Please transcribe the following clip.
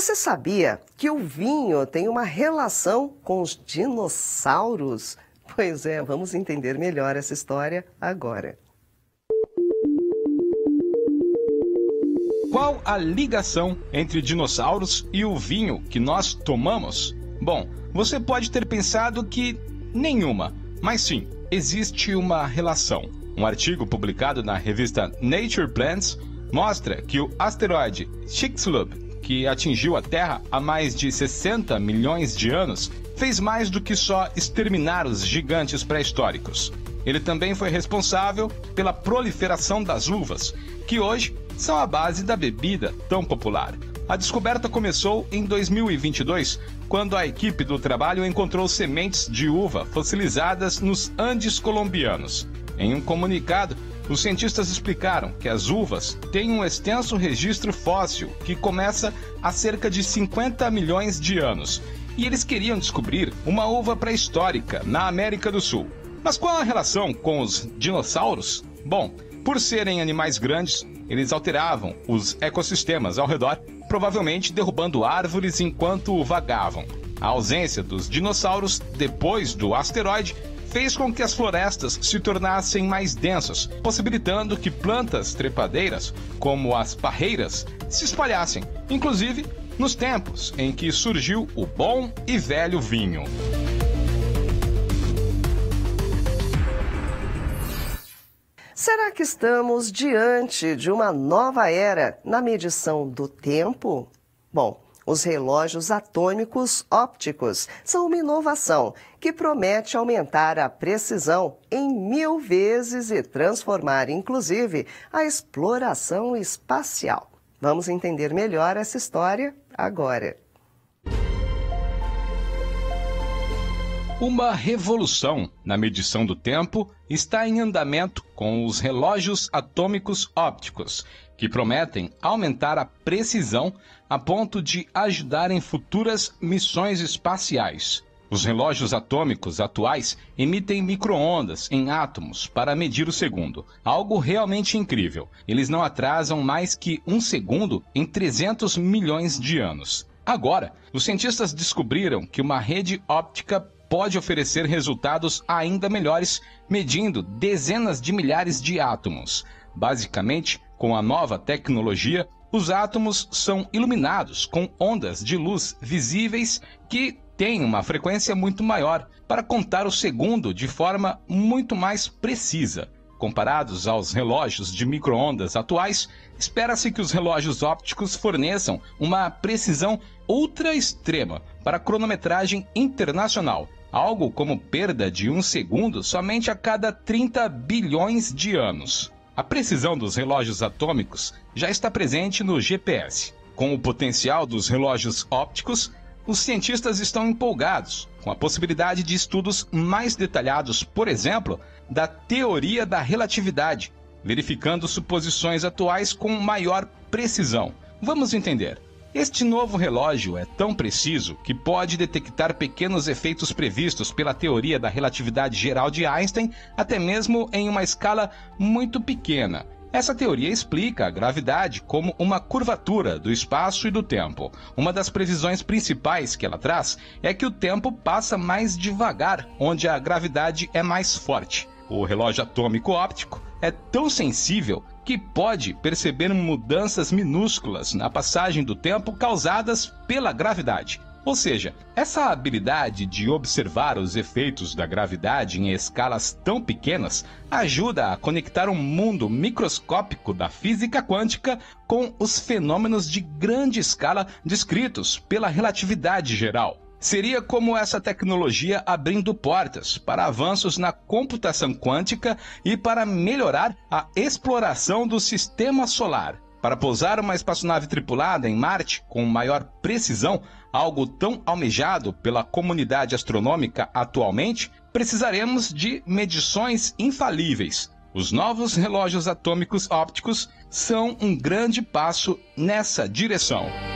Você sabia que o vinho tem uma relação com os dinossauros? Pois é, vamos entender melhor essa história agora. Qual a ligação entre dinossauros e o vinho que nós tomamos? Bom, você pode ter pensado que nenhuma, mas sim, existe uma relação. Um artigo publicado na revista Nature Plants mostra que o asteroide Chicxulub, que atingiu a Terra há mais de 60 milhões de anos, fez mais do que só exterminar os gigantes pré-históricos. Ele também foi responsável pela proliferação das uvas, que hoje são a base da bebida tão popular. A descoberta começou em 2022, quando a equipe do trabalho encontrou sementes de uva fossilizadas nos Andes colombianos. Em um comunicado, os cientistas explicaram que as uvas têm um extenso registro fóssil que começa há cerca de 50 milhões de anos, e eles queriam descobrir uma uva pré-histórica na América do Sul. Mas qual a relação com os dinossauros? Bom, por serem animais grandes, eles alteravam os ecossistemas ao redor, provavelmente derrubando árvores enquanto vagavam. A ausência dos dinossauros depois do asteroide fez com que as florestas se tornassem mais densas, possibilitando que plantas trepadeiras, como as parreiras, se espalhassem, inclusive nos tempos em que surgiu o bom e velho vinho. Será que estamos diante de uma nova era na medição do tempo? Bom, os relógios atômicos ópticos são uma inovação que promete aumentar a precisão em mil vezes e transformar, inclusive, a exploração espacial. Vamos entender melhor essa história agora. Uma revolução na medição do tempo está em andamento com os relógios atômicos ópticos, que prometem aumentar a precisão a ponto de ajudar em futuras missões espaciais. Os relógios atômicos atuais emitem microondas em átomos para medir o segundo, algo realmente incrível. Eles não atrasam mais que um segundo em 300 milhões de anos. Agora, os cientistas descobriram que uma rede óptica pode oferecer resultados ainda melhores, medindo dezenas de milhares de átomos. Basicamente, com a nova tecnologia, os átomos são iluminados com ondas de luz visíveis que têm uma frequência muito maior para contar o segundo de forma muito mais precisa. Comparados aos relógios de microondas atuais, espera-se que os relógios ópticos forneçam uma precisão ultra extrema para cronometragem internacional, algo como perda de um segundo somente a cada 30 bilhões de anos. A precisão dos relógios atômicos já está presente no GPS. Com o potencial dos relógios ópticos, os cientistas estão empolgados com a possibilidade de estudos mais detalhados, por exemplo, da teoria da relatividade, verificando suposições atuais com maior precisão. Vamos entender. Este novo relógio é tão preciso que pode detectar pequenos efeitos previstos pela teoria da relatividade geral de Einstein, até mesmo em uma escala muito pequena. Essa teoria explica a gravidade como uma curvatura do espaço e do tempo. Uma das previsões principais que ela traz é que o tempo passa mais devagar, onde a gravidade é mais forte. O relógio atômico óptico é tão sensível que pode perceber mudanças minúsculas na passagem do tempo causadas pela gravidade. Ou seja, essa habilidade de observar os efeitos da gravidade em escalas tão pequenas ajuda a conectar um mundo microscópico da física quântica com os fenômenos de grande escala descritos pela relatividade geral. Seria como essa tecnologia abrindo portas para avanços na computação quântica e para melhorar a exploração do sistema solar. Para pousar uma espaçonave tripulada em Marte com maior precisão, algo tão almejado pela comunidade astronômica atualmente, precisaremos de medições infalíveis. Os novos relógios atômicos ópticos são um grande passo nessa direção.